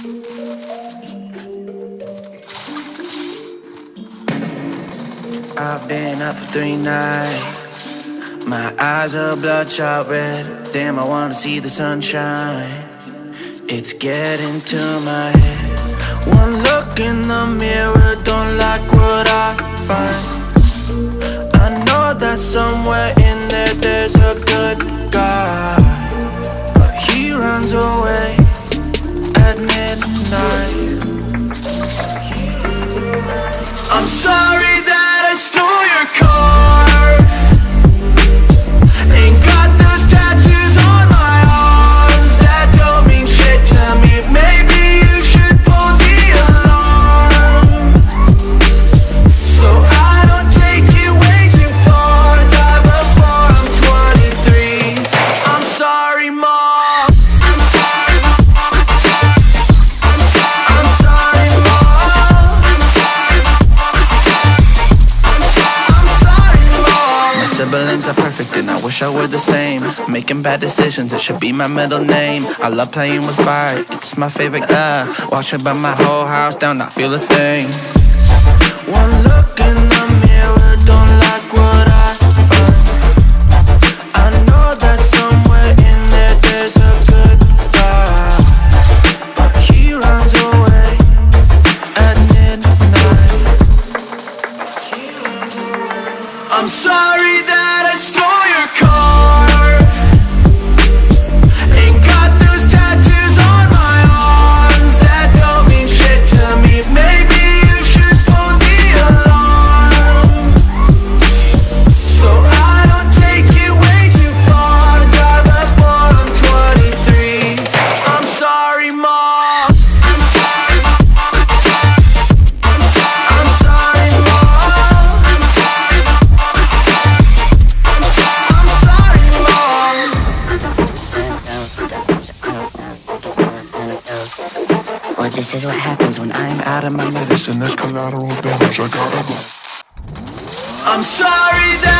I've been up for three nights. My eyes are bloodshot red. Damn, I wanna see the sunshine. It's getting to my head. One look in the mirror, don't like what I siblings are perfect and I wish I were the same. Making bad decisions, it should be my middle name. I love playing with fire, it's my favorite. Uh, watch it burn my whole house down, not feel a thing. One look in I'm sorry that Well, this is what happens when I'm Out of my medicine. Listen, there's collateral damage. I gotta go. I'm sorry that